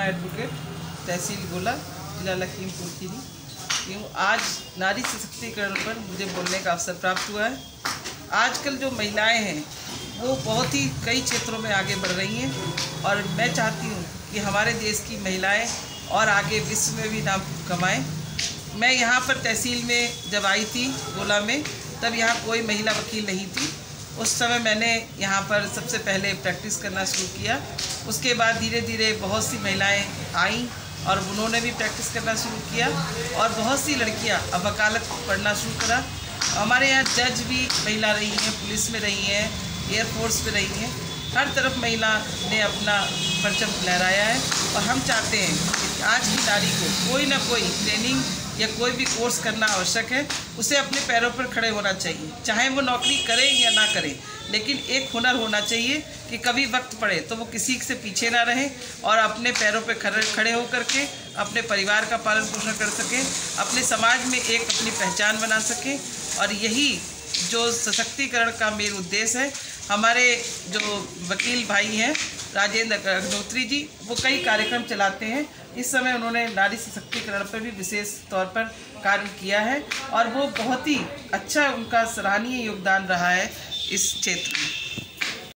Raveena advocate तहसील गोला जिला लखीमपुर खीरी यूँ आज नारी सशक्तिकरण पर मुझे बोलने का अवसर प्राप्त हुआ है। आजकल जो महिलाएँ हैं, वो बहुत ही कई क्षेत्रों में आगे बढ़ रही हैं, और मैं चाहती हूँ कि हमारे देश की महिलाएँ और आगे विश्व में भी नाम कमाएँ। मैं यहाँ पर तहसील में जब आई थी गोला में, तब यहाँ कोई महिला वकील नहीं थी। उस समय मैंने यहाँ पर सबसे पहले प्रैक्टिस करना शुरू किया। उसके बाद धीरे धीरे बहुत सी महिलाएँ आईं और उन्होंने भी प्रैक्टिस करना शुरू किया और बहुत सी लड़कियाँ अब वकालत पढ़ना शुरू करा। हमारे यहाँ जज भी महिला रही हैं, पुलिस में रही हैं एयरफोर्स में रही हैं। हर तरफ़ महिला ने अपना परचम लहराया है और हम चाहते हैं कि आज की नारी को कोई ना कोई ट्रेनिंग या कोई भी कोर्स करना आवश्यक है। उसे अपने पैरों पर खड़े होना चाहिए। चाहे वो नौकरी करे या ना करे, लेकिन एक हुनर होना चाहिए कि कभी वक्त पड़े तो वो किसी से पीछे ना रहे और अपने पैरों पर खड़े खड़े होकर के अपने परिवार का पालन पोषण कर सकें, अपने समाज में एक अपनी पहचान बना सकें और यही जो सशक्तिकरण का मेन उद्देश्य है, हमारे जो वकील भाई हैं, राजेंद्र अग्नोत्री जी, वो कई कार्यक्रम चलाते हैं। इस समय उन्होंने नारी सशक्तिकरण पर भी विशेष तौर पर कार्य किया है और वो बहुत ही अच्छा उनका सराहनीय योगदान रहा है इस क्षेत्र में।